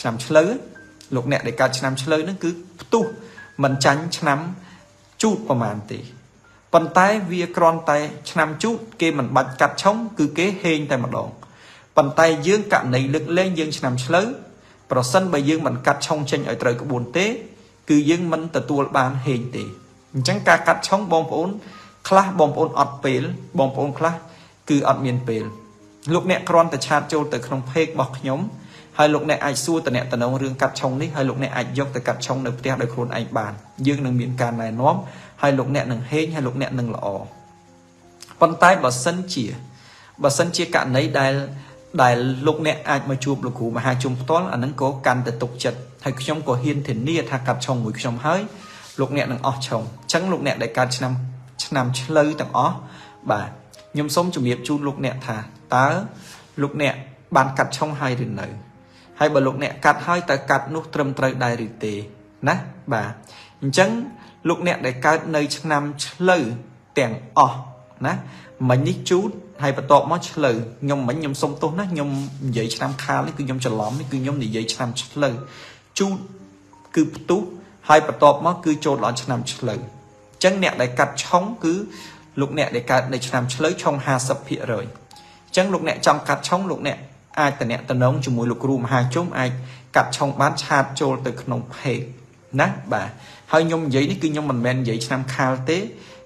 ឆ្នាំឆ្លូវលោកអ្នកដែលកើតឆ្នាំឆ្លូវហ្នឹងគឺផ្ទុះមិនចាញ់ឆ្នាំជូតប្រហែលទេប៉ុន្តែវាគ្រាន់តែ ឆ្នាំជូតគេមិនបាច់កាត់ឆុងគឺគេហេងតែម្ដងប៉ុន្តែយើងករណីលើកលែងយើងឆ្នាំឆ្លូវប្រសិនបើយើងមិនកាត់ឆុងចេញឲ្យត្រូវក្បួនទេ គឺយើងមិនទទួលបានហេងទេអញ្ចឹងការកាត់ឆុងបងប្អូន ខ្លះបងប្អូនអត់ពេលបងប្អូនខ្លះគឺអត់មានពេលលោកអ្នកគ្រាន់តែឆាតចូលទៅក្នុង page របស់ខ្ញុំ ហើយលោកអ្នកអាចសួរតំណែងរឿងកាត់ឆុងនេះហើយលោកអ្នកអាចយកទៅកាត់ឆុងនៅផ្ទះដោយខ្លួនឯងបានយើងនឹងមានការណែនាំហើយលោកអ្នកនឹងហេងហើយលោកអ្នកនឹងល្អប៉ុន្តែបើសិនជាបើសិនជាករណីដែលដែលលោកអ្នកអាចមកជួបលោកគ្រូមហាជុំផ្ទាល់អានឹងក៏កាន់តែទុកចិត្តហើយខ្ញុំក៏ហ៊ានធានាថាកាត់ឆុងមួយខ្ញុំហើយលោកអ្នកនឹងអស់ឆុងអញ្ចឹងលោកអ្នកដែលកើតឆ្នាំឆ្នាំឆ្លូវទាំងអស់បាទខ្ញុំសូមជម្រាបជូនលោកអ្នកថាតើលោកអ្នកបានកាត់ឆុងហើយឬនៅ ហើយបើលោកអ្នកកាត់ហើយតើកាត់នោះត្រឹមត្រូវដែរឬទេណាបាទអញ្ចឹងលោកអ្នកដែលកើតនៅ ឆ្នាំឆ្លូវទាំងអស់ណាមិញនេះជូតហើយបន្ទាប់មកឆ្លូវខ្ញុំមិញខ្ញុំសុំទោសណាខ្ញុំនិយាយឆ្នាំខាលនេះគឺខ្ញុំច្រឡំនេះគឺខ្ញុំនិយាយឆ្នាំឆ្លូវជូតគឺផ្ទុះហើយបន្ទាប់មកគឺចូលដល់ឆ្នាំឆ្លូវអញ្ចឹងអ្នកដែលកាត់ឆុងគឺលោកអ្នកដែលកើតនៅឆ្នាំឆ្លូវឆុង50%អញ្ចឹងលោកអ្នកចង់កាត់ឆុងលោកអ្នក អាចតំណតំណងជាមួយលោកគ្រូមហាជុំអាចកាត់ឆុងបានឆាតចូលទៅក្នុង page ណាបាទហើយខ្ញុំនិយាយនេះគឺខ្ញុំមិនមែននិយាយឆ្នាំខាលទេ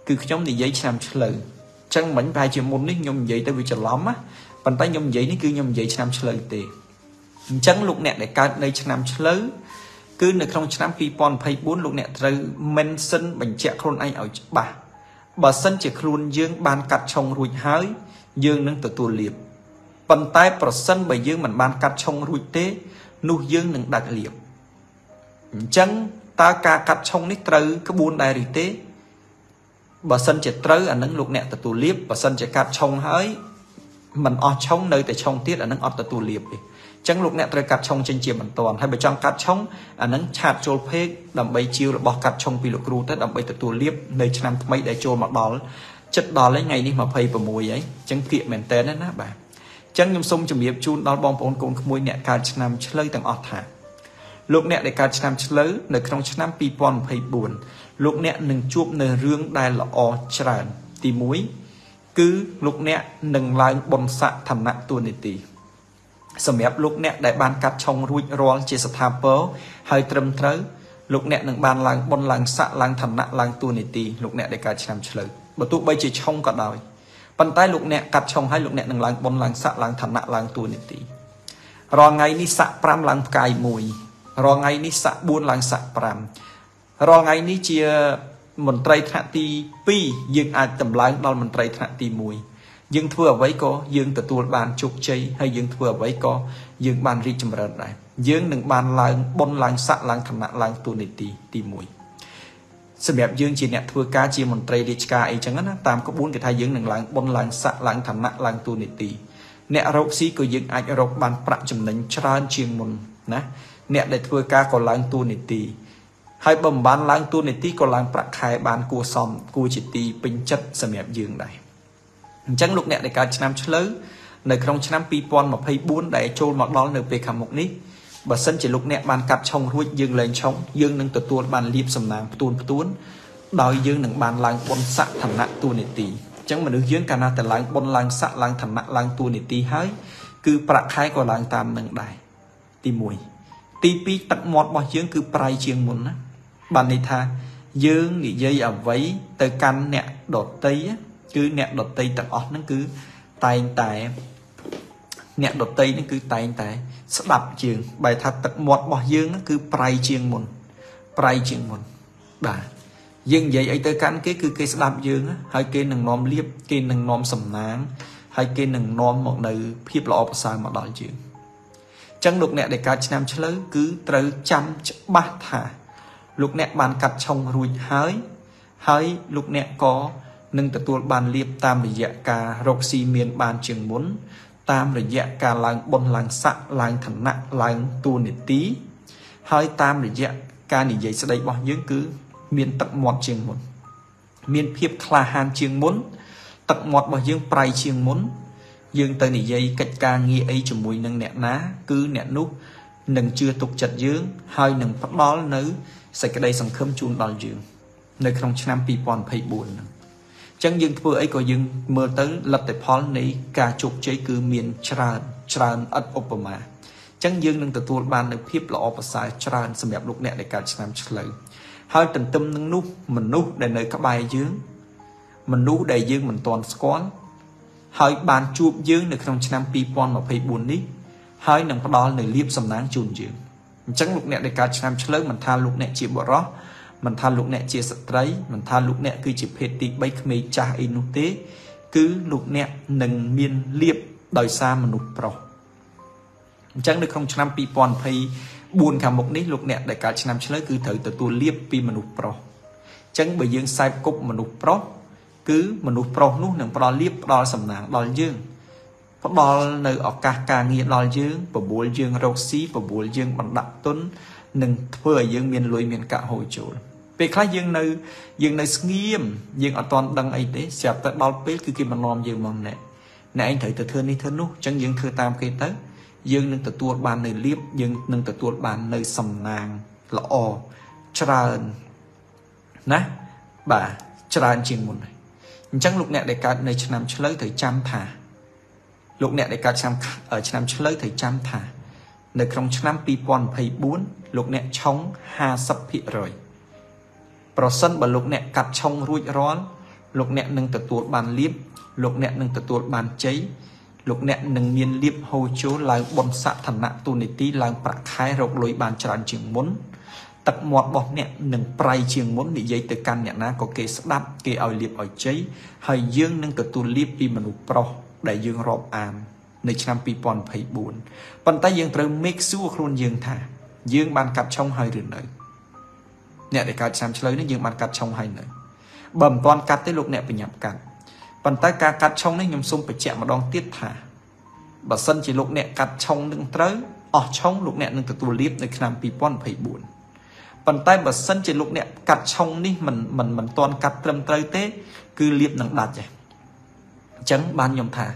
គឺខ្ញុំនិយាយឆ្នាំឆ្លូវអញ្ចឹងមិញប្រហែលជាមុននេះខ្ញុំនិយាយទៅវាច្រឡំណាប៉ុន្តែខ្ញុំនិយាយនេះគឺខ្ញុំនិយាយឆ្នាំឆ្លូវទេអញ្ចឹងលោកអ្នកដែលកើតនៅឆ្នាំឆ្លូវគឺនៅក្នុងឆ្នាំ2024លោកអ្នកត្រូវ mention បញ្ជាក់ខ្លួនឯងឲ្យច្បាស់បើសិនជាខ្លួនយើងបានកាត់ឆុងរួចហើយយើងនឹងទទួលលាភ ប៉ុន្តែប្រសិនបើយើងមិនបានកាត់ឆុងរួចទេ នោះយើងនឹងដាច់លាភអញ្ចឹងតើការកាត់ឆុងនេះត្រូវក្បួនដែរឬទេបើសិនជាត្រូវអានឹងលោកអ្នកទទួលលាភបើសិនជាកាត់ឆុងហើយមិនអស់ឆុងនៅតែឆុងទៀតអានឹងអត់ទទួលលាភទេអញ្ចឹងលោកអ្នកត្រូវកាត់ឆុងចេញជាបន្ទាន់ហើយបើចង់កាត់ឆុងអានឹងឆាតចូលពេកដើម្បីជាវរបស់កាត់ឆុងពីលោកគ្រូទៅដើម្បីទទួលលាភនៅឆ្នាំថ្មីដែលចូលមកដល់ចិត្តដល់ហើយថ្ងៃនេះ26ហើយអញ្ចឹងគៀកមែនតើណាបាទអញ្ចឹងខ្ញុំសូមជម្រាបជូនដល់បងប្អូនកូនក្មួយអ្នកកើតឆ្នាំឆ្លូវទាំងអស់ថាលោកអ្នកដែលកើតឆ្នាំឆ្លូវនៅក្នុងឆ្នាំ2024លោកអ្នកនឹងជួបនៅរឿងដែលល្អច្រើនទី1គឺលោកអ្នកនឹងឡើងបុណ្យស័ក្តិឋានៈទួនាទីសម្រាប់លោកអ្នកដែលបានកាត់ឆុងរួចរាល់ជាស្ថាពរហើយត្រឹមត្រូវលោកអ្នកនឹងបានឡើងបុណ្យឡើងស័ក្តិឡើងឋានៈឡើងទួនាទីលោកអ្នកដែលកើតឆ្នាំឆ្លូវបើទោះបីជាឆុងក៏ដោយ ប៉ុន្តែលោកអ្នកកាត់ឆុងហើយលោកអ្នកនឹងឡើងបុណ្យឡើងស័ក្តិឡើងឋានៈឡើងទួនាទីរាល់ថ្ងៃនេះស័ក្តិ5ឡើងផ្កាយ1រាល់ថ្ងៃនេះស័ក្តិ4ឡើងស័ក្តិ5រាល់ថ្ងៃនេះជាមន្ត្រីថ្នាក់ទី2យើងអាចតម្លើងដល់មន្ត្រីថ្នាក់ទី1យើងធ្វើអ្វីក៏យើងទទួលបានជោគជ័យហើយយើងធ្វើអ្វីក៏យើងបានរីកចម្រើនដែរយើងនឹងបានឡើងបុណ្យឡើងស័ក្តិឡើងឋានៈឡើងទួនាទីទី1 សម្រាប់យើងជាអ្នកធ្វើការជាមន្ត្រីរាជការអីចឹងណាតាមក្បួនគេថាយើងនឹងឡើងបុណ្យឡើងស័ក្តិឡើងឋានៈឡើងទូនីតិអ្នករកស៊ីក៏យើងអាចរកបានប្រាក់ចំណេញច្រើនជាងមុនណាអ្នកដែលធ្វើការក៏ឡើងទូនីតិហើយបើមិនបានឡើងទូនីតិក៏ឡើងប្រាក់ខែបានគួសមគួជាទីពេញចិត្តសម្រាប់យើងដែរអញ្ចឹងលោកអ្នកដែលកើតឆ្នាំឆ្លូវនៅក្នុងឆ្នាំ2024ដែលចូលមកដល់នៅពេលខាងមុខនេះ បើសិនជាលោកអ្នកបានកាត់ឆុងរួចយើងលែងឆុងយើងនឹងទទួលបានលៀបសំណាងផ្ទួនផ្ទួនដោយយើងនឹងបានឡើងបុណ្យស័ក្តិឋានៈទូនីតិអញ្ចឹងមនុស្សយើងកាលណាតែឡើងបុណ្យឡើងស័ក្តិឡើងឋានៈឡើងទូនីតិហើយគឺប្រាក់ខែក៏ឡើងតាមនឹងដែរទី1ទី2ទឹកមាត់របស់យើងគឺប្រៃជាងមុនណាបានន័យថាយើងនិយាយអ្វីទៅកាន់អ្នកដតីគឺអ្នកដតីទាំងអស់ហ្នឹងគឺតែងតែ អ្នកដតីហ្នឹងគឺតែងតែ ស្ដាប់ជាងបែរថាទឹកមាត់របស់យើងគឺប្រៃជាងមុនប្រៃជាងមុនបាទយើងនិយាយអីទៅកាន់គេគឺគេស្ដាប់យើងហើយគេនឹងនាំលៀបគេនឹងនាំសំណាងហើយគេនឹងនាំមកនៅភាពល្អប្រសើរមកដល់យើងចឹងលោកអ្នកដែលកើតឆ្នាំឆ្លូវគឺត្រូវចាំច្បាស់ថា លោកអ្នកបានកាត់ឆុងរួចហើយ ហើយលោកអ្នកក៏នឹងទទួលបានលៀបតាមរយៈការរកស៊ីមានបានជាងមុន តាមរយៈការឡើងបុណ្យឡើងស័កឡើងឋានៈឡើងតួនាទីហើយតាមរយៈការនិយាយស្ដីរបស់យើងគឺមានទឹកមាត់ជាងមុន មានភាពក្លាហានជាងមុន ទឹកមាត់របស់យើងប្រៃជាងមុន យើងទៅនិយាយកិច្ចការងារអីជាមួយនឹងអ្នកណា គឺអ្នកនោះនឹងជឿទុកចិត្តយើង ហើយនឹងផ្ដល់នៅសេចក្តីសង្ឃឹមជូនដល់យើង នៅក្នុងឆ្នាំ2024ហ្នឹង ចឹងយើងធ្វើអីក៏យើងមើលទៅលទ្ធផលនៃការជោគជ័យគឺមានច្រើនច្រើនឥតឧបមាចឹងយើងនឹងទទួលបាននូវភាពល្អប្រសើរច្រើនសម្រាប់លោកអ្នកដែលកើតឆ្នាំឆ្លូវហើយទន្ទឹមនឹងនោះមនុស្សដែលនៅក្បែរយើងមនុស្សដែលយើងមិនទាន់ស្គាល់ហើយបានជួបយើងនៅក្នុងឆ្នាំ2024នេះហើយនឹងផ្ដល់នូវលៀបសំណាងជូនយើងអញ្ចឹងលោកអ្នកដែលកើតឆ្នាំឆ្លូវមិនថាលោកអ្នកជាបុរស មិនថាលោកអ្នកជាស្ត្រីមិនថាលោកអ្នកគឺជាភេទទី3ក្មេងចាស់អីនោះទេ គឺលោកអ្នកនឹងមានលៀបដោយសារមនុស្សប្រុសអញ្ចឹងនៅក្នុងឆ្នាំ2024ខាងមុខនេះលោកអ្នកដែលកើតឆ្នាំឆ្លូវគឺត្រូវទទួលលៀបពីមនុស្សប្រុសអញ្ចឹងបើយើងខ្សែគប់មនុស្សប្រុសគឺមនុស្សប្រុសនោះនឹងផ្ដល់លៀបផ្ដល់សំណាងដល់យើងផ្ដល់នៅឱកាសការងារដល់យើងបបួលយើងរកស៊ីបបួលយើងបណ្ដាក់ទុននិងធ្វើឲ្យយើងមានលុយមានកាក់ហូរចូល ពេលខ្លះយើងនៅយើងនៅស្ងៀមយើងអត់ទាន់ដឹងអីទេស្រាប់តែដល់ពេលគឺគេបន្លំយើងមកណែអ្នកឯងត្រូវទៅធ្វើនេះធ្វើនោះអញ្ចឹងយើងធ្វើតាមគេទៅយើងនឹងទទួលបាននៅលៀបយើងនឹងទទួលបាននៅសំណាងល្អច្រើនណាបាទច្រើនជាងមុនហើយអញ្ចឹងលោកអ្នកដែលកើតនៅឆ្នាំឆ្លូវត្រូវចាំថាលោកអ្នកដែលកើតឆ្នាំឆ្នាំឆ្លូវត្រូវចាំថា នៅក្នុងឆ្នាំ2024លោកអ្នកឆុង50% ប្រសិនបើលោកអ្នកកាត់ឆុងរួចរាល់លោកអ្នកនឹងទទួលបានលៀបលោកអ្នកនឹងទទួលបានជ័យលោកអ្នកនឹងមានលៀបហូរចូលឡើងបនស័កឋានៈទូនីតិឡើងប្រាក់ខែរកលុយបានច្រើនជាងមុនទឹកមាត់របស់អ្នកនឹងប្រៃជាងមុននិយាយទៅកាន់អ្នកណាក៏គេស្ដាប់គេឲ្យលៀបឲ្យជ័យហើយយើងនឹងទទួលលៀបពីមនុស្សប្រុសដែលយើងរាប់អាននៅឆ្នាំ2024ប៉ុន្តែយើងត្រូវ make sure ខ្លួនយើងថា យើងបានកាត់ឆុងហើយឬនៅ អ្នកដែលកើតឆ្នាំឆ្លូវនេះយើងបានកាត់ឆុងហើយនៅបើមិនទាន់កាត់ទេលោកអ្នកបញ្ញាប់កាត់ប៉ុន្តែការកាត់ឆុងនេះខ្ញុំសូមបញ្ជាក់ម្ដងទៀតថាបើសិនជាលោកអ្នកកាត់ឆុងនឹងត្រូវអស់ឆុងលោកអ្នកនឹងទទួលលៀបនៅឆ្នាំ2024ប៉ុន្តែបើសិនជាលោកអ្នកកាត់ឆុងនេះមិនមិនមិនទាន់កាត់ត្រឹមត្រូវទេ គឺលៀបនឹងដាច់ទេអញ្ចឹងបានខ្ញុំថា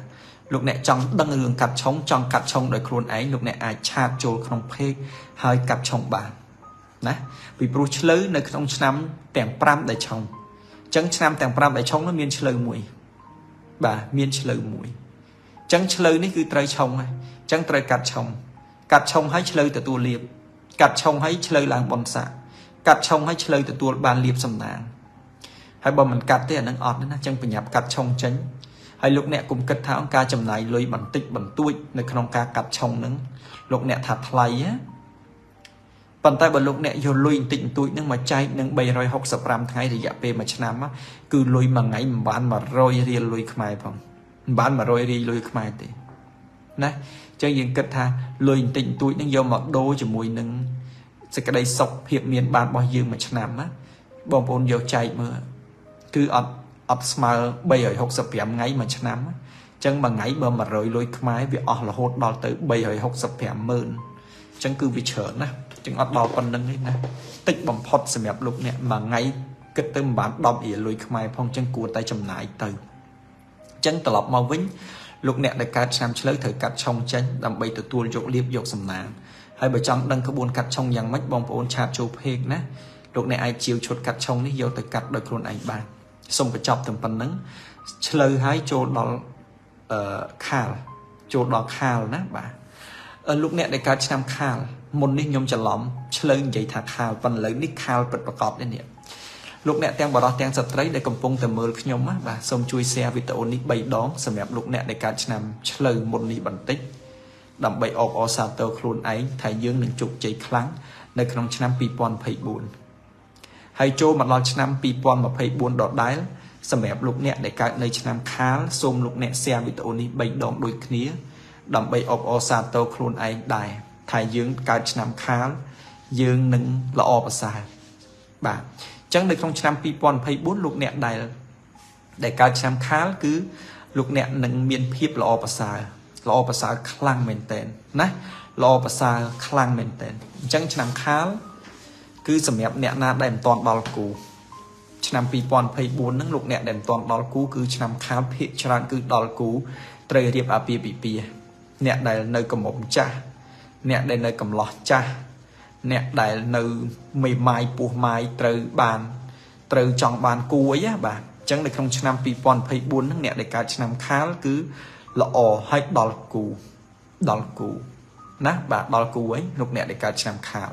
លោកអ្នកចង់ដឹងរឿងកាត់ឆុងចង់កាត់ឆុងដោយខ្លួនឯងលោកអ្នកអាចឆាតចូលក្នុងเพจហើយកាត់ឆុងបាន ណាពីព្រោះឆ្លូវនៅក្នុងឆ្នាំទាំង5ដែលឆុងអញ្ចឹងឆ្នាំទាំង5ដែលឆុងនោះមានឆ្លូវមួយបាទមានឆ្លូវមួយអញ្ចឹងឆ្លូវនេះគឺត្រូវឆុងហើយអញ្ចឹងត្រូវកាត់ឆុងកាត់ឆុងហើយឆ្លូវទទួលលៀបកាត់ឆុងហើយឆ្លូវឡើងបនសាកាត់ឆុងហើយឆ្លូវទទួលបានលៀបសំណាងហើយបើមិនកាត់ទេអានឹងអត់ណាអញ្ចឹងប្រញាប់កាត់ឆុងចេញហើយលោកអ្នកគុំគិតថាអង្គការចំណាយលុយបន្តិចបន្តួចនៅក្នុងការកាត់ឆុងនឹងលោកអ្នកថាថ្លៃណា ប៉ុន្តែបើលោកអ្នកយកលុយបន្តិចបន្តួចនឹងមកចែកនឹង365ថ្ងៃរយៈពេល1ឆ្នាំគឺលុយមួយថ្ងៃមិនបាន100រៀលលុយខ្មែរផងមិនបាន100រៀលលុយខ្មែរទេណាអញ្ចឹងយើងគិតថាលុយបន្តិចបន្តួចនឹងយកមកដូរជាមួយនឹងសេចក្តីសុខភាពមានបានរបស់យើងមួយឆ្នាំណាបងប្អូនយកចែកមើលគឺអត់អត់ស្មើ365ថ្ងៃមួយឆ្នាំអញ្ចឹងមួយថ្ងៃបើ100លុយខ្មែរវាអស់រហូតដល់ទៅ365ម៉ឺនអញ្ចឹងគឺវាច្រើនណា ចឹងអត់ដល់ប៉ុណ្្នឹងទេណាតិចបំផុតសម្រាប់លោកអ្នកមួយថ្ងៃគិតទៅមិនបាន10រៀលលុយខ្មែរផងចឹងគួរតែចំណាយទៅចឹងត្រឡប់មកវិញលោកអ្នកដែលកើតឆ្នាំឆ្លូវត្រូវកាត់ឆុងចេញដើម្បីទទួលយកលៀបយកសំណាងហើយបើចង់ដឹងក្បួនកាត់ឆុងយ៉ាងម៉េចបងប្អូនឆាតចូលเพจណាលោកអ្នកអាចជាវឈុតកាត់ឆុងនេះយកទៅកាត់ដោយខ្លួនឯងបានសូមបញ្ចប់តែប៉ុណ្្នឹងឆ្លូវហើយចូលដល់អឺខាលចូលដល់ខាលណាបាទលោកអ្នកដែលកើតឆ្នាំខាល មុននេះខ្ញុំច្រឡំឆ្លើយនិយាយថាខាលប៉ុន្តែឥឡូវនេះខាលពិតប្រកបនេះលោកអ្នកទាំងបរិសទាំងស្ត្រីដែលកំពុងតែមើលខ្ញុំណាបាទសូមជួយ share វីដេអូនេះ3ដងសម្រាប់លោកអ្នកដែលកើតឆ្នាំឆ្លូវមុននេះបន្តិចដើម្បីអបអរសាទរខ្លួនឯងថាយើងនឹងជោគជ័យខ្លាំងនៅក្នុងឆ្នាំ2024ហើយចូលមកដល់ឆ្នាំ2024ដដែលសម្រាប់លោកអ្នកដែលកើតនៅឆ្នាំខាលសូមលោកអ្នក share វីដេអូនេះ3ដងដូចគ្នាដើម្បីអបអរសាទរខ្លួនឯងដែរ ថាយើងកើតឆ្នាំខាលយើងនឹងល្អប្រសើរបាទអញ្ចឹងនៅក្នុងឆ្នាំ2024លោកអ្នកដែលដែលកើតឆ្នាំខាលគឺលោកអ្នកនឹងមានភាពល្អប្រសើរល្អប្រសើរខ្លាំងមែនតើណាល្អប្រសើរខ្លាំងមែនតើអញ្ចឹងឆ្នាំខាលគឺសម្រាប់អ្នកណាដែលមិនទាន់ដល់គូឆ្នាំ2024ហ្នឹងលោកអ្នកដែលមិនទាន់ដល់គូគឺឆ្នាំខាលភាកច្រើនគឺដល់គូត្រូវរៀបអាពាហ៍ពិពាហ៍អ្នកដែលនៅកំមុំចាស់ អ្នកដែលនៅកំឡោះចាស់អ្នកដែលនៅមេម៉ាយពោះម៉ាយត្រូវបានត្រូវចង់បានគួយណាបាទអញ្ចឹងនៅក្នុងឆ្នាំ2024ហ្នឹងអ្នកដែលកើតឆ្នាំខាលគឺល្អហើយដល់គូដល់គូណាបាទដល់គូអីលោកអ្នកដែលកើតឆ្នាំខាល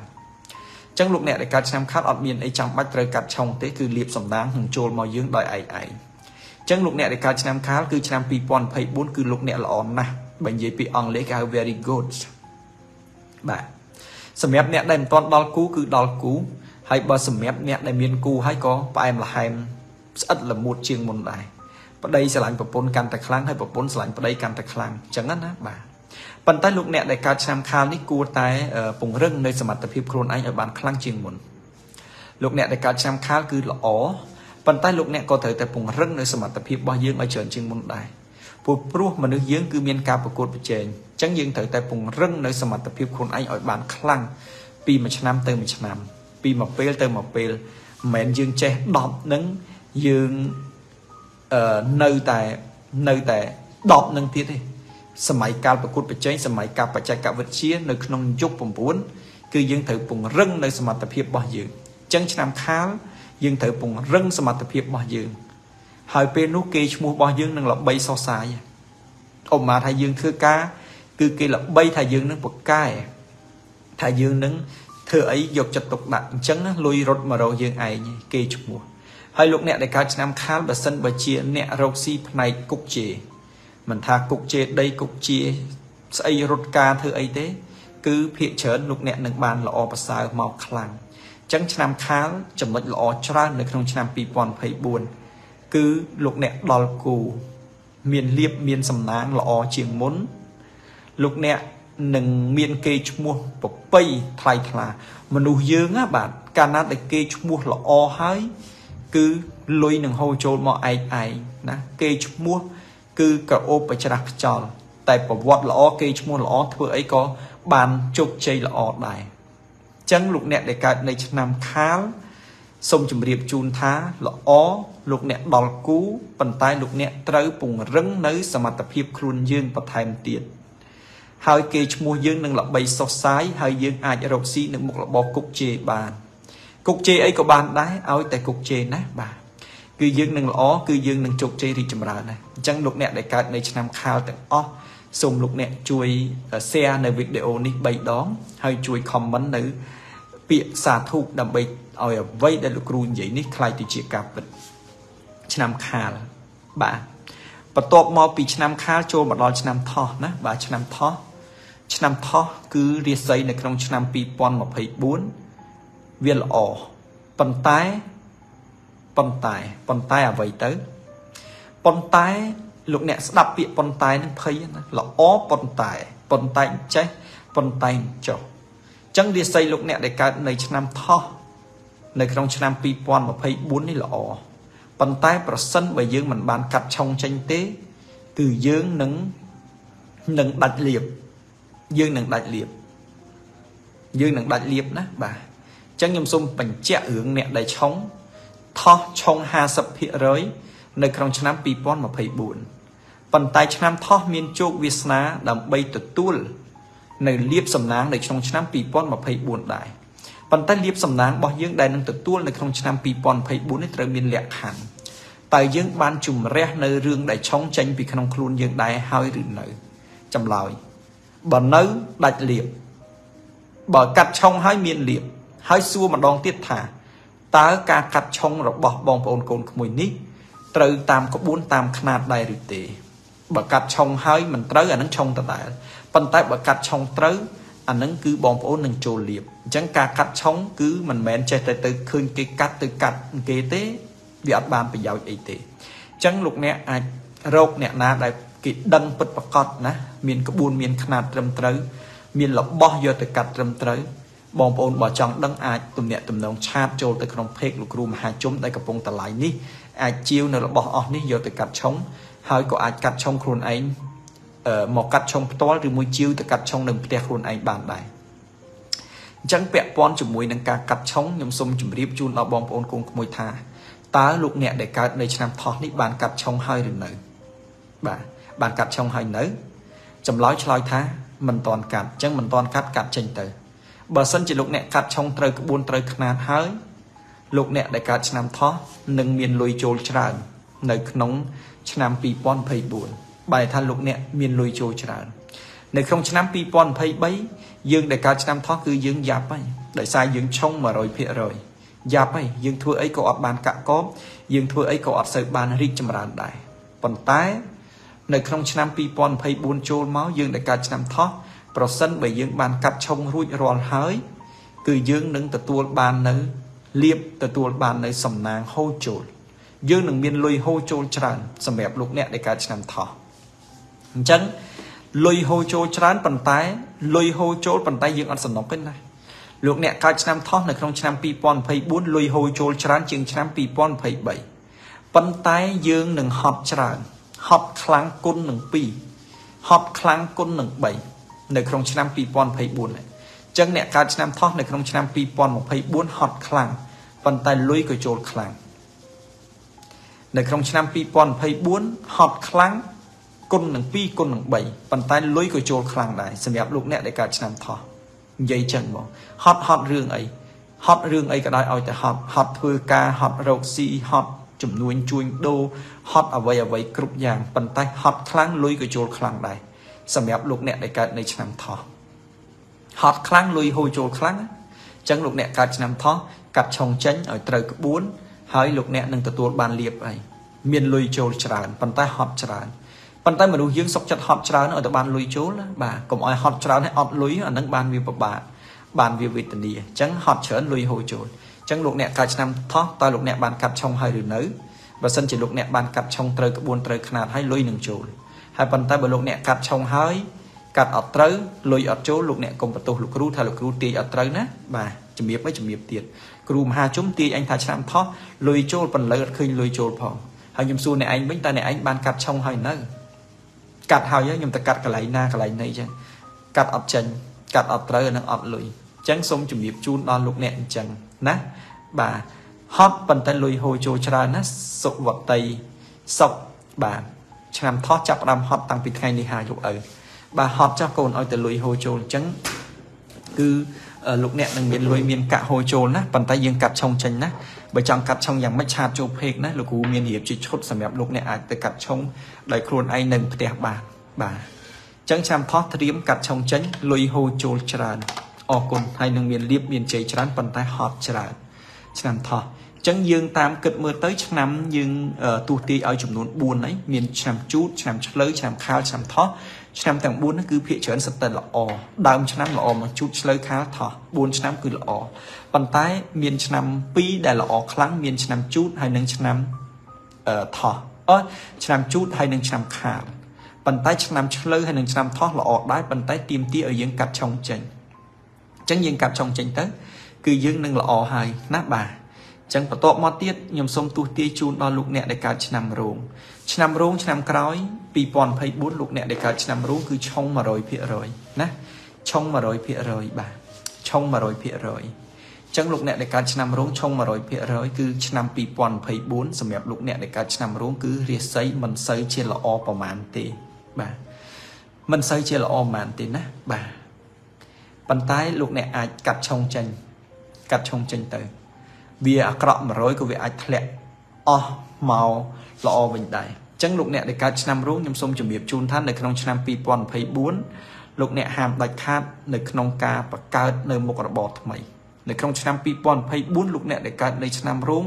អញ្ចឹងលោកអ្នកដែលកើតឆ្នាំខាលអត់មានអីចាំបាច់ត្រូវកាត់ឆុងទេគឺលៀបសំដាងនឹងចូលមកយើងដោយឯងឯងអញ្ចឹងលោកអ្នកដែលកើតឆ្នាំខាលគឺឆ្នាំ2024គឺលោកអ្នកល្អណាស់បើនិយាយពីអង់គ្លេសគេហៅ very good បាទសម្រាប់អ្នកដែលមិនទាន់ដល់គូគឺដល់គូហើយបើសម្រាប់អ្នកដែលមានគូហើយក៏ផ្អែមល្ហែមស្អិតល្មួតជាងមុនដែរប្តីស្រឡាញ់ប្រពន្ធកាន់តែខ្លាំងហើយប្រពន្ធស្រឡាញ់ប្តីកាន់តែខ្លាំងអញ្ចឹងណាបាទប៉ុន្តែលោកអ្នកដែលកើតឆ្នាំខាលនេះគួរតែពង្រឹងនៅសមត្ថភាពខ្លួនឯងឲ្យបានខ្លាំងជាងមុនលោកអ្នកដែលកើតឆ្នាំខាលគឺល្អប៉ុន្តែលោកអ្នកក៏ត្រូវតែពង្រឹងនៅសមត្ថភាពរបស់យើងឲ្យច្រើនជាងមុនដែរព្រោះព្រោះមនុស្សយើងគឺមានការប្រកួតប្រជែងអញ្ចឹងយើងត្រូវតែពង្រឹងនៅសមត្ថភាពខ្លួនឯងឲ្យបានខ្លាំងពីមួយឆ្នាំទៅមួយឆ្នាំ ពីមួយពេលទៅមួយពេលមិនមែនយើងចេះ10នឹងយើងអឺនៅតែនៅតែ10នឹងទៀតទេសម័យកាលប្រកួតប្រជែងសម័យកាលបច្ចេកវិទ្យានៅក្នុងយុគ9គឺយើងត្រូវពង្រឹងនៅសមត្ថភាពរបស់យើងអញ្ចឹងឆ្នាំខាលយើងត្រូវពង្រឹងសមត្ថភាពរបស់យើង ហើយពេលនោះគេឈ្មោះរបស់យើងនឹងល្បីសរសើរឧបមាថាយើងធ្វើការ គឺគេល្បីថាយើងនឹងប្រកែថាយើងនឹងធ្វើអីយកចិត្តទុកដាក់អញ្ចឹងលុយរត់មករកយើងឯងគេឈ្មោះហើយលោកអ្នកដែលកើតឆ្នាំខាលបើសិនបើជាអ្នករកស៊ីផ្នែកគុកជេមិនថាគុកជេដីគុកជាស្អីរត់ការធ្វើអីទេ គឺភាកច្រើនលោកអ្នកនឹងបានល្អប្រសើរមកខ្លាំងអញ្ចឹងឆ្នាំខាលចំណុចល្អច្រើននៅក្នុងឆ្នាំ2024គឺលោកអ្នកដល់គូមានលៀបមានសំណាងល្អជាងមុន លោកអ្នកនឹងមានគេឈ្មោះប្របីថ្លៃថ្លា មនុស្សយើងណាបាទកាលណាដែលគេឈ្មោះល្អហើយគឺលុយនឹងហូរចូលមកឯងឯងណាគេឈ្មោះគឺក្រអូបបច្រាស់ខ្ចល់តែប្រវត្តិល្អគេឈ្មោះល្អធ្វើអីក៏បានជោគជ័យល្អដែរអញ្ចឹងលោកអ្នកដែលកើតនៅឆ្នាំខាលសូមជម្រាបជូនថាល្អលោកអ្នកដល់គូប៉ុន្តែលោកអ្នកត្រូវពង្រឹងនៅសមត្ថភាពខ្លួនយើងបន្ថែមទៀត ហើយគេឈ្មោះយើងនឹងល្បីសុសសាយហើយយើងអាចរកស៊ីនៅមុខរបរគុកជេបានគុកជេអីក៏បានដែរឲ្យតែគុកជេណាបាទគឺយើងនឹងល្អគឺយើងនឹងជោគជ័យរីកចម្រើនណាអញ្ចឹងលោកអ្នកដែលកើតនៅឆ្នាំខាលទាំងអស់សូមលោកអ្នកជួយ share នៅវីដេអូនេះ3ដង ហើយជួយ comment នៅពាក្យសាធុដើម្បីឲ្យអ្វីដែលលោកគ្រូនិយាយនេះคล้ายទៅជាការពិតឆ្នាំខាលបាទបន្ទាប់មកពីឆ្នាំខាលចូលមកដល់ឆ្នាំថោះណាបាទឆ្នាំថោះ ឆ្នាំថោះគឺរាសីនៅក្នុងឆ្នាំ2024វាល្អប៉ុន្តែប៉ុន្តែប៉ុន្តែអ្វីទៅប៉ុន្តែលោកអ្នកស្ដាប់ពាក្យប៉ុន្តែនឹងភ័យណាល្អប៉ុន្តែប៉ុន្តែចេះប៉ុន្តែចុះចឹងរាសីលោកអ្នកដែលកើតនៅឆ្នាំថោះនៅក្នុងឆ្នាំ2024នេះល្អប៉ុន្តែប្រសិនបើយើងមិនបានកាត់ឆុងចេញទេ គឺយើងនឹងនឹងដាច់លៀប យើងនឹងដាច់លៀបយើងនឹងដាច់លៀបណាបាទអញ្ចឹងខ្ញុំសូមបញ្ជាក់រឿងអ្នកដែលឆុងថោះឆុង50%នៅក្នុងឆ្នាំ2024ប៉ុន្តែឆ្នាំថោះមានជោគវាសនាដើម្បីទទួលនៅលៀបសំណាងនៅក្នុងឆ្នាំ2024ដែរប៉ុន្តែលៀបសំណាងរបស់យើងដែលនឹងទទួលនៅក្នុងឆ្នាំ2024នេះត្រូវមានលក្ខខណ្ឌតើយើងបានជំរះនៅរឿងដែលឆុងចេញពីក្នុងខ្លួនយើងដែរហើយឬនៅចម្លើយ បើនៅដាច់លៀបបើកាត់ឆុងហើយមានលៀបហើយសួរម្ដងទៀតថាតើការកាត់ឆុងរបស់បងប្អូនកូនក្មួយនេះត្រូវតាមក្បួនតាមຂ្នាតដែរឬទេបើកាត់ឆុងហើយមិនត្រូវអានឹងឆុងដដែលប៉ុន្តែបើកាត់ឆុងត្រូវអានឹងគឺបងប្អូននឹងចូលលៀបអញ្ចឹងការកាត់ឆុងគឺមិនមែនចេះតែទៅឃើញគេកាត់ទៅកាត់គេទេវាអត់បានប្រយោជន៍អីទេអញ្ចឹងលោកអ្នកអាចរកអ្នកណាដែល គេដឹងពិតប្រកបណាមានក្បួនមានຂ្នាតត្រឹមត្រូវមានរបស់យកទៅកាត់ត្រឹមត្រូវបងប្អូនបើចង់ដឹងអាចទំនាក់ទំនងឆាតចូលទៅក្នុងเพจលោកគ្រូមហាជុំដែលកំពុងតឡៃនេះអាចជាវនៅរបស់អស់នេះយកទៅកាត់ឆុងហើយក៏អាចកាត់ឆុងខ្លួនឯងមកកាត់ឆុងផ្ទាល់ឬមួយជាវទៅកាត់ឆុងនៅផ្ទះខ្លួនឯងបានដែរអញ្ចឹងពាក់ព័ន្ធជាមួយនឹងការកាត់ឆុងខ្ញុំសូមជម្រាបជូនដល់បងប្អូនកូនក្មួយថាតើលោកអ្នកដែលកើតនៅឆ្នាំថោះនេះបានកាត់ឆុងហើយឬនៅបាទ បានកាត់ឆុងហើយនៅចម្លើយឆ្លើយថាមិនតន់កាត់អញ្ចឹងមិនតន់កាត់កាត់ចេញទៅបើសិនជាលោកអ្នកកាត់ឆុងត្រូវក្បួនត្រូវຂ្នាតហើយលោកអ្នកដែលកើតឆ្នាំថោះនឹងមានលុយចូលច្រើន នៅក្នុង ឆ្នាំ2024បែរថាលោកអ្នកមានលុយចូលច្រើននៅក្នុងឆ្នាំ2023យើងដែលកើតឆ្នាំថោះគឺយើងយ៉ាប់ហើយដោយសារយើងឆុង100%យ៉ាប់ហើយយើងធ្វើអីក៏អត់បានកាក់កបយើងធ្វើអីក៏អត់សូវបានរីកចម្រើនដែរប៉ុន្តែ នៅក្នុងឆ្នាំ2024ចូលមកយើងដែលកើតឆ្នាំថោះប្រសិនបើយើងបានកាត់ឆុងរួចរាល់ហើយ គឺយើងនឹងទទួលបាននៅលៀបទទួលបាននៅសំណាងហូរចូលយើងនឹងមានលុយហូរចូលច្រើនសម្រាប់លោកអ្នកដែលកើតឆ្នាំថោះអញ្ចឹងលុយហូរចូលច្រើនប៉ុន្តែលុយហូរចូលប៉ុន្តែយើងអត់សំណុកទេណាលោកអ្នកកើតឆ្នាំថោះនៅក្នុងឆ្នាំ2024លុយហូរចូលច្រើនជាងឆ្នាំ2023ប៉ុន្តែយើងនឹងហត់ច្រើន ហត់ខ្លាំងគុណនឹង2ហត់ខ្លាំងគុណនឹង3នៅក្នុងឆ្នាំ2024នេះចឹងអ្នកកើតឆ្នាំថោះនៅក្នុងឆ្នាំ2024ហត់ខ្លាំងប៉ុន្តែលុយក៏ចូលខ្លាំងនៅក្នុងឆ្នាំ2024ហត់ខ្លាំងគុណនឹង2គុណនឹង3ប៉ុន្តែលុយក៏ចូលខ្លាំងដែរសម្រាប់លោកអ្នកដែលកើតឆ្នាំថោះនិយាយចឹងបងហត់ហត់រឿងអីហត់រឿងអីក៏ដោយឲ្យតែហត់ហត់ធ្វើការហត់រកស៊ីហត់ចំនួនជួញដូរ ហត់អ្វីអ្វីគ្រប់យ៉ាងប៉ុន្តែហត់ខ្លាំងលុយក៏ចូលខ្លាំងដែរសម្រាប់លោកអ្នកដែលកើតនៅឆ្នាំថោះហត់ខ្លាំងលុយហូរចូលខ្លាំងអញ្ចឹងលោកអ្នកកើតឆ្នាំថោះកាត់ឆុងចេញឲ្យត្រូវក្បួនហើយលោកអ្នកនឹងទទួលបានលៀបអីមានលុយចូលច្រើនប៉ុន្តែហត់ច្រើនប៉ុន្តែមនុស្សយើងសុកចិត្តហត់ច្រើនឲ្យតែបានលុយចូលបាទកុំឲ្យហត់ច្រើនឲ្យអត់លុយអានឹងបានវាពិបាកបានវាវេទនាអញ្ចឹងហត់ច្រើនលុយហូរចូលអញ្ចឹងលោកអ្នកកើតឆ្នាំថោះតើលោកអ្នកបានកាត់ឆុងហើយឬនៅ បើសិនជាលោកអ្នកបានកាត់ឆុងត្រូវក្បួនត្រូវຂ្នាតហើយលុយនឹងចូលហើយប៉ុន្តែបើលោកអ្នកកាត់ឆុងហើយកាត់អត់ត្រូវលុយអត់ចូលលោកអ្នកកុំបន្ទោសលោកគ្រូថាលោកគ្រូទាយអត់ត្រូវណាបាទជំរាបទៅជំរាបទៀតគ្រូមហាជុំទាយអញថាឆ្នាំថោះលុយចូលបន្លឺអត់ឃើញលុយចូលផងហើយខ្ញុំសួរអ្នកឯងវិញតើអ្នកឯងបានកាត់ឆុងហើយនៅកាត់ហើយខ្ញុំទៅកាត់កន្លែងណាកន្លែងណីអញ្ចឹងកាត់អត់ចេញកាត់អត់ត្រូវនឹងអត់លុយអញ្ចឹងសូមជំរាបជូនដល់លោកអ្នកអញ្ចឹងណាបាទ ហត់ប៉ុន្តែលុយហូរចូលច្រើនណាសុវតីសុខបាទឆ្នាំថោះចាប់ផ្ដើមហត់តាំងពីថ្ងៃនេះហើយលោកឪបាទហត់ចាស់កូនឲ្យតែលុយហូរចូលអញ្ចឹងគឺលោកអ្នកនឹងមានលុយមានកាក់ហូរចូលណាប៉ុន្តែយើងកាត់ឆុងចេញណាបើចង់កាត់ឆុងយ៉ាងម៉េចឆាតចូលពេកណាលោកគ្រូមានរៀបជាឈុតសម្រាប់លោកអ្នកអាចទៅកាត់ឆុងដោយខ្លួនឯងនៅផ្ទះបានបាទអញ្ចឹងឆ្នាំថោះត្រៀមកាត់ឆុងចេញលុយហូរចូលច្រើនអរគុណហើយនឹងមានលៀបមានជ័យច្រើនប៉ុន្តែហត់ច្រើន ឆ្នាំថោះចឹងយើងតាមគិតមើលទៅឆ្នាំយើងទស្សទាយឲ្យចំនួន4ហើយមានឆ្នាំជូតឆ្នាំឆ្លូវឆ្នាំខាលឆ្នាំថោះឆ្នាំទាំង4ហ្នឹងគឺភាគច្រើនសិតតែល្អដើមឆ្នាំល្អមកជូតឆ្លូវខាលថោះ4ឆ្នាំគឺល្អប៉ុន្តែមានឆ្នាំ2ដែលល្អខ្លាំងមានឆ្នាំជូតហើយនិងឆ្នាំអឺថោះអឺឆ្នាំជូតហើយនិងឆ្នាំខាលប៉ុន្តែឆ្នាំឆ្លូវហើយនិងឆ្នាំថោះល្អដែរប៉ុន្តែទៀមទាឲ្យយើងកាត់ឆុងចេញអញ្ចឹងយើងកាត់ឆុងចេញទៅ គឺយើងនឹងល្អហើយណាបាទចឹងបន្ទាប់មកទៀតខ្ញុំសូមទស្សទាយជូនដល់លោកអ្នកដែលកើតឆ្នាំរោងឆ្នាំរោងឆ្នាំក្រោយ2024លោកអ្នកដែលកើតឆ្នាំរោងគឺឆុង100%ណាឆុង100%បាទឆុង100%ចឹងលោកអ្នកដែលកើតឆ្នាំរោងឆុង100%គឺឆ្នាំ2024សម្រាប់លោកអ្នកដែលកើតឆ្នាំរោងគឺរាសីមិនសូវជាល្អប្រមាណទេបាទមិនសូវជាល្អប្រមាណទេណាបាទប៉ុន្តែលោកអ្នកអាចកាត់ឆុងចេញ កាត់ឆុងចេញទៅ វាអាក្រក់100ក៏វាអាចធ្លាក់អស់មកល្អវិញដែរអញ្ចឹងលោកអ្នកដែលកើតឆ្នាំរោងខ្ញុំសូមជម្រាបជូនថានៅក្នុងឆ្នាំ2024លោកអ្នកហាមដាច់ខាត នៅក្នុងការបង្កើតនៅមុខរបរថ្មីនៅក្នុងឆ្នាំ2024លោកអ្នកដែលកើតនៅឆ្នាំរោង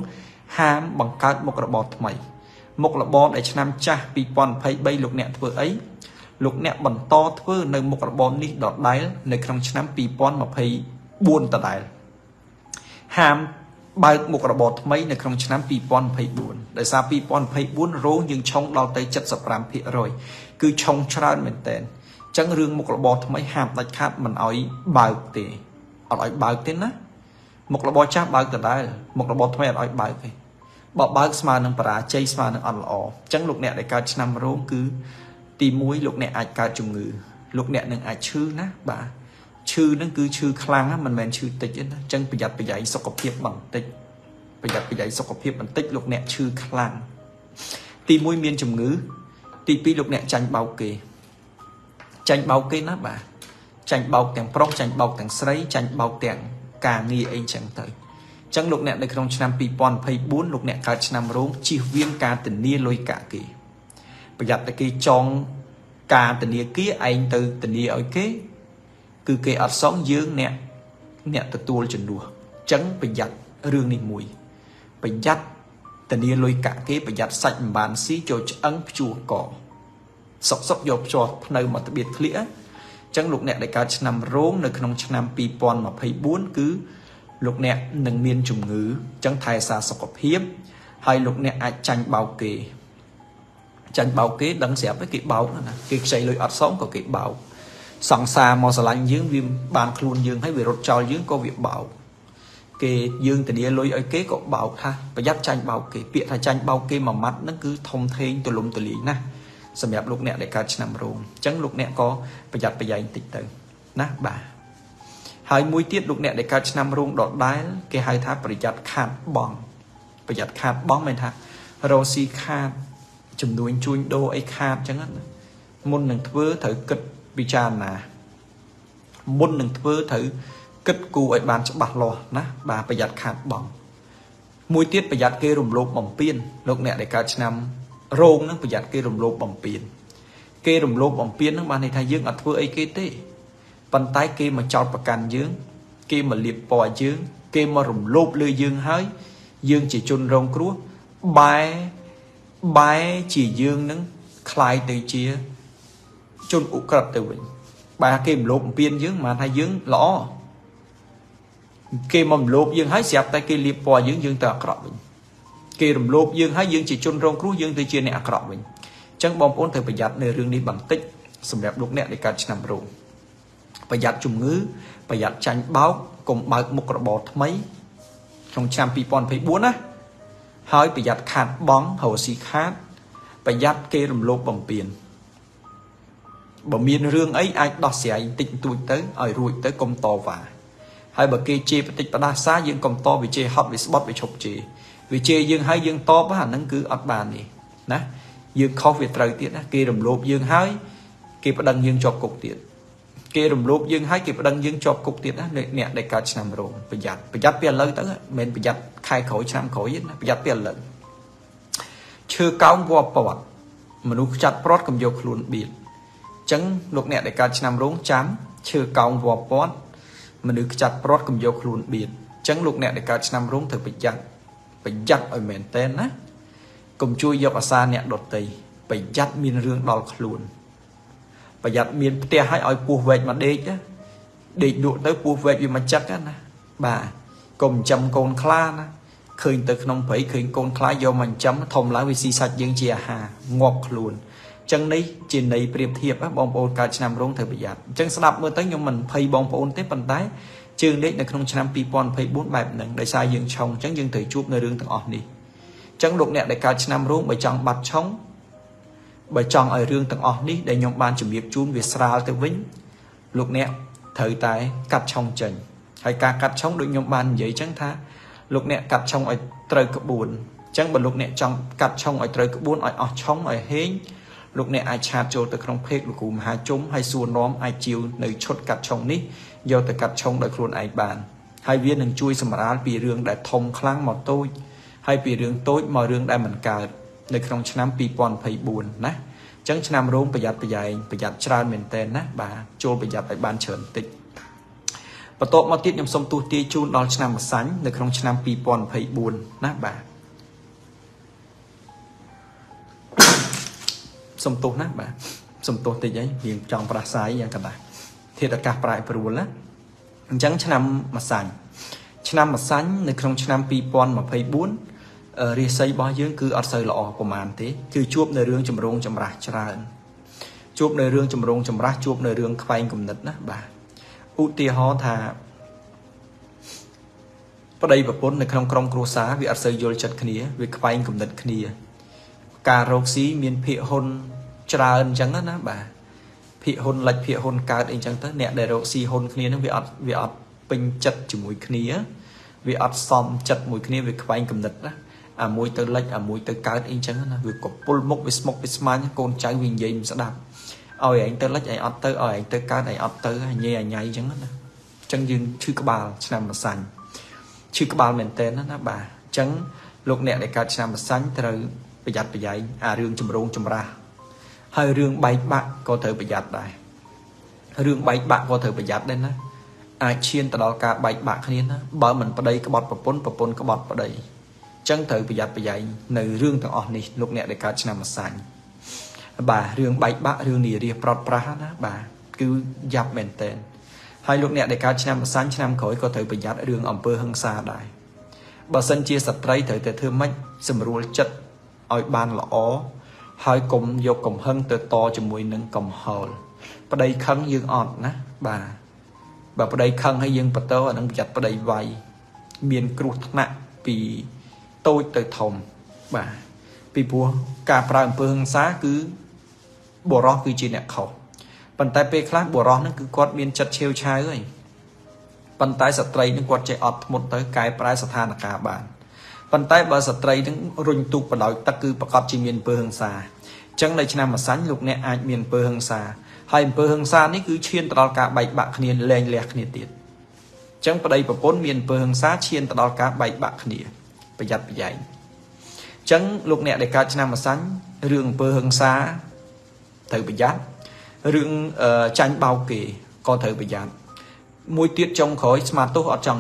ហាមបង្កើតមុខរបរថ្មី មុខរបរដែលឆ្នាំចាស់2023លោកអ្នកធ្វើអីលោកអ្នកបន្តធ្វើនៅមុខរបរនេះដដែលនៅក្នុងឆ្នាំ2024ដដែល ហាមបើកមុខរបរថ្មីនៅក្នុងឆ្នាំ2024ដោយសារ2024រោងយើងឆុងដល់ទៅ75%គឺឆុងច្រើនមែនតើអញ្ចឹងរឿងមុខរបរថ្មីហាមដាច់ខាតមិនអោយបើកទេអត់ឲ្យបើកទេណាមុខរបរចាស់បើកដដែលមុខរបរថ្មីអត់ឲ្យបើកទេបើបើកស្មើនឹងបរាជ័យស្មើនឹងអត់ល្អអញ្ចឹងលោកអ្នកដែលកើតឆ្នាំរោងគឺទី1លោកអ្នកអាចកើតជំងឺលោកអ្នកនឹងអាចឈឺណាបាទ ឈឺហ្នឹងគឺឈឺខ្លាំងមិនមែនឈឺតិចទេណាអញ្ចឹងប្រយ័ត្នប្រយែងសុខភាពបន្តិចប្រយ័ត្នប្រយែងសុខភាពបន្តិចលោកអ្នកឈឺខ្លាំងទី1មានជំងឺទី2លោកអ្នកចាញ់បោកគេចាញ់បោកគេណាបាទចាញ់បោកទាំងប្រុសចាញ់បោកទាំងស្រីចាញ់បោកទាំងការងារអីចឹងទៅអញ្ចឹងលោកអ្នកនៅក្នុងឆ្នាំ2024លោកអ្នកកើតឆ្នាំរោងជៀសវាងការធានាលុយកាក់គេប្រយ័ត្នតែគេចងការធានាគារឯងទៅធានាឲ្យគេ គឺគេអត់សងយើងអ្នកអ្នកទទួលជំនួសអញ្ចឹងប្រយ័ត្នរឿងនេះមួយប្រយ័ត្នធានាលុយកាក់គេប្រយ័ត្នសាច់មិនបានស៊ីចូលឆ្អឹងភ្ជួរកសុកសុកយកភ្ជាប់ភ្នៅមកត្បៀតធ្លាក់ចឹងលោកអ្នកដែលកើតឆ្នាំរោងនៅក្នុងឆ្នាំ2024គឺលោកអ្នកនឹងមានជំងឺចឹងថែសារសុខភាពហើយលោកអ្នកអាចចាញ់បោកគេចាញ់បោកគេដឹងស្រាប់គេបោកណាគេខ្ចីលុយអត់សងក៏គេបោក សង្សារមកស្រឡាញ់យើងវាបានខ្លួនយើងហើយវារត់ចោលយើងក៏វាបោកគេយើងធានាលុយឲ្យគេក៏បោកថាប្រយ័ត្នចាញ់បោកគេពាក្យថាចាញ់បោកគេមួយម៉ាត់ហ្នឹងគឺធំធេងទលំទលាយណាស់សម្រាប់លោកអ្នកដែលកើតឆ្នាំរោងអញ្ចឹងលោកអ្នកក៏ប្រយ័ត្នប្រយែងតិចទៅណាបាទហើយមួយទៀតលោកអ្នកដែលកើតឆ្នាំរោងដដែលគេហៅថាប្រយ័ត្នខាតបងប្រយ័ត្នខាតបងមានថារោស៊ីខាតចំនួនជួញដូរអីខាតអញ្ចឹងណាមុននឹងធ្វើត្រូវគិត ពិចារណាមុននឹងធ្វើត្រូវគិតគូឲ្យបានច្បាស់លាស់ណាបាទប្រយ័ត្នខាតបងមួយទៀតប្រយ័ត្នគេរំលោភបំពានលោកអ្នកដែលកើតឆ្នាំរោងនឹងប្រយ័ត្នគេរំលោភបំពានគេរំលោភបំពាននឹងបានន័យថាយើងអត់ធ្វើអីគេទេប៉ុន្តែគេមកចោតប្រកាន់យើង គេមកលៀបពណ៌យើង គេមករំលោភលើយើងហើយយើងជាជនរងគ្រោះបែបែជាយើងនឹងคล้ายទៅជា ជនឧក្រិដ្ឋទៅវិញបែគេរំលោភបំពានយើងបានថាយើងល្អគេមករំលោភយើងហើយស្រាប់តែគេលៀបពណ៌យើងយើងទៅអាក្រក់វិញគេរំលោភយើងហើយយើងជាជនរងគ្រោះយើងទៅជាអ្នកអាក្រក់វិញអញ្ចឹងបងប្អូនត្រូវប្រយ័ត្ននៅរឿងនេះបន្តិចសម្រាប់លោកអ្នកដែលកើតឆ្នាំរោងប្រយ័ត្នជំងឺប្រយ័ត្នចាញ់បោកកុំបើកមុខរបរថ្មីក្នុងឆ្នាំ2024ណាហើយប្រយ័ត្នខាតបងរកស៊ីខាតប្រយ័ត្នគេរំលោភបំពាន បើមានរឿងអីអាចដោះស្រាយតិចតួចទៅឲ្យរួចទៅកុំតវ៉ាហើយបើគេជេរបតិចបដាសាយើងកុំតវាជេរហត់វាស្បត់វាឈប់ជេរវាជេរយើងហើយយើងតបអាហ្នឹងគឺអត់បានទេណាយើងខុសវាត្រូវទៀតណាគេរំលោភយើងហើយគេប្តឹងយើងជាប់គុកទៀតគេរំលោភយើងហើយគេប្តឹងយើងជាប់គុកទៀតណាអ្នកដែលកើតឆ្នាំរោងប្រយ័ត្នប្រយ័ត្នពីឥឡូវទៅមិនមែនប្រយ័ត្នខែក្រោយឆ្នាំក្រោយទេណាប្រយ័ត្នពីឥឡូវឈើកោងវត្តពតមនុស្សចាត់ប្រត់កំយកខ្លួនបៀតអញ្ចឹងលោកអ្នកដែលកើតឆ្នាំរោងចាំឈើកោងវត្តពតមនុស្សខ្ចាត់ប្រត់កំយកខ្លួនបៀតអញ្ចឹងលោកអ្នកដែលកើតឆ្នាំរោងត្រូវប្រយ័ត្នប្រយ័ត្នឲ្យមែនតែនណាកុំជួយយកអាសាអ្នកដតីប្រយ័ត្នមានរឿងដល់ខ្លួនប្រយ័ត្នមានផ្ទះឲ្យឲ្យពោះវែកមកដេកដេកលក់ទៅពោះវែកវាមកចឹកណាបាទកុំចាំកូនខ្លាណាឃើញទៅក្នុងព្រៃឃើញកូនខ្លាយកមកចិញ្ចឹមធំឡើងវាស៊ីសាច់យើងជាអាហារងាប់ខ្លួន ចឹងនេះជាន័យប្រៀបធៀបបងប្អូនកើតឆ្នាំរោងត្រូវប្រយ័ត្នអញ្ចឹងស្ដាប់មើលទៅខ្ញុំមិនភ័យបងប្អូនទេប៉ុន្តែជើងលេខនៅក្នុងឆ្នាំ2024បែបហ្នឹងដោយសារយើងឆុងអញ្ចឹងយើងត្រូវជួបនៅរឿងទាំងអស់នេះអញ្ចឹងលោកអ្នកដែលកើតឆ្នាំរោងបើចង់បាត់ឆុងបើចង់ឲ្យរឿងទាំងអស់នេះដែលខ្ញុំបានជម្រាបជូនវាស្រាលទៅវិញលោកអ្នកត្រូវតែកាត់ឆុងចេញហើយការកាត់ឆុងដូចខ្ញុំបាននិយាយអញ្ចឹងថាលោកអ្នកកាត់ឆុងឲ្យត្រូវក្បួនអញ្ចឹងបើលោកអ្នកចង់កាត់ឆុងឲ្យត្រូវក្បួនឲ្យអស់ឆុងឲ្យហេង លោកអ្នកអាចឆាតចូលទៅក្នុងเพจលោកគ្រូមហាជុំហើយសួរនាំអាចជាវនៅឈុតកាត់ឆុងនេះយកទៅកាត់ឆុងដោយខ្លួនឯងបានហើយវានឹងជួយសម្រាលពីរឿងដែលធំខ្លាំងមកតូចហើយពីរឿងតូចមករឿងដែលមិនកើតនៅក្នុងឆ្នាំ2024ណាអញ្ចឹងឆ្នាំរោងប្រយ័ត្នប្រយែងប្រយ័ត្នច្រើនមែនតើណាបាទចូលប្រយ័ត្នឲ្យបានច្រើនតិចបន្ទាប់មកទៀតខ្ញុំសូមទូទាយជូនដល់ឆ្នាំម្សាញ់នៅក្នុងឆ្នាំ2024ណាបាទ សំទោសណាបាទសំទោសតិចអីរៀងចង់ប្រាស្រ័យយ៉ាងកណ្ដាស់ធាតុអាកាសប្រែប្រួលណាអញ្ចឹងឆ្នាំម្សាញ់ឆ្នាំម្សាញ់នៅក្នុងឆ្នាំ2024រាសីរបស់យើងគឺអត់សូវល្អប្រហែលទេគឺជួបនៅរឿងចម្រូងចម្រាសច្រើនជួបនៅរឿងចម្រូងចម្រាសជួបនៅរឿងខ្វែងគំនិតណាបាទឧទាហរណ៍ថាប្តីប្រពន្ធនៅក្នុងក្រុមគ្រួសារវាអត់សូវយល់ចិត្តគ្នាវាខ្វែងគំនិតគ្នា ការរកស៊ីមានភាកហ៊ុនច្រើនអញ្ចឹងណាបាទភាកហ៊ុនលិចភាកហ៊ុនកើតអីចឹងទៅអ្នកដែលរកស៊ីហ៊ុនគ្នានឹងវាអត់វាអត់ពេញចិត្តជាមួយគ្នាវាអត់សមចិត្តមួយគ្នាវាខ្វែងគំនិតណាអាមួយទៅលិចអាមួយទៅកើតអីចឹងណាវាកពុលមុខវាស្មុកវាស្មាញកូនចៅវានិយាយមិនស្ដាប់ឲ្យឯងទៅលិចឯងអត់ទៅឲ្យឯងទៅកើតឯងអត់ទៅញ៉ៃញ៉ៃអញ្ចឹងណាអញ្ចឹងយើងឈឺក្បាលឆ្នាំម្សាញ់ឈឺក្បាលមែនតើណាបាទអញ្ចឹងលោកអ្នកដែលកើតឆ្នាំម្សាញ់ត្រូវ ប្រយ័ត្នប្រយែងអារឿងចម្រូងចម្រាសហើយរឿងបែកបាក់ក៏ត្រូវប្រយ័ត្នដែររឿងបែកបាក់ក៏ត្រូវប្រយ័ត្នដែរណាអាចឈានទៅដល់ការបែកបាក់គ្នាណាបើមិនប្តីក្បត់ប្រពន្ធប្រពន្ធក្បត់ប្តីចឹងត្រូវប្រយ័ត្នប្រយែងនៅរឿងទាំងអស់នេះលោកអ្នកដែលកើតឆ្នាំម្សាញ់បាទរឿងបែកបាក់រឿងនារីប្រត់ប្រាស់ណាបាទគឺយ៉ាប់មែនតែនហើយលោកអ្នកដែលកើតឆ្នាំម្សាញ់ឆ្នាំក្រោយក៏ត្រូវប្រយ័ត្នរឿងអំពើហិង្សាដែរបើសិនជាស្ត្រីត្រូវតែធ្វើម៉េចសម្រួលចិត្ត ឲ្យបានល្អហើយកុំយកកំហឹងទៅតជាមួយនឹងកំហល់ប្តីខឹងយើងអត់ណាបាទបើប្តីខឹងហើយយើងបន្តអានឹងប្រយ័ត្នប្តីវាយមានគ្រោះថ្នាក់ពីតូចទៅធំបាទពីព្រោះការប្រើអំពើហិង្សាគឺបរោះគឺជាអ្នកខុសប៉ុន្តែពេលខ្លះបរោះហ្នឹងគឺគាត់មានចិត្តឆេវឆាវហើយប៉ុន្តែស្ត្រីនឹងគាត់ចេះអត់ធ្មត់ទៅកែប្រែស្ថានភាពបាន ប៉ុន្តែបើស្ត្រីនឹងរុញទូកបដោយទឹកគឺប្រកាសជាមានអំពើហិង្សាអញ្ចឹងនៅឆ្នាំម្សាញ់លោកអ្នកអាចមានអំពើហិង្សាហើយអំពើហិង្សានេះគឺឈានទៅដល់ការបែកបាក់គ្នាលែងលះគ្នាទៀតអញ្ចឹងប្តីប្រពន្ធមានអំពើហិង្សាឈានទៅដល់ការបែកបាក់គ្នាប្រយ័ត្នប្រយែងអញ្ចឹងលោកអ្នកដែលកើតឆ្នាំម្សាញ់រឿងអំពើហិង្សាត្រូវប្រយ័ត្នរឿងចាញ់បោកគេក៏ត្រូវប្រយ័ត្នមួយទៀតចុងក្រោយស្មាតទោសអត់ចង់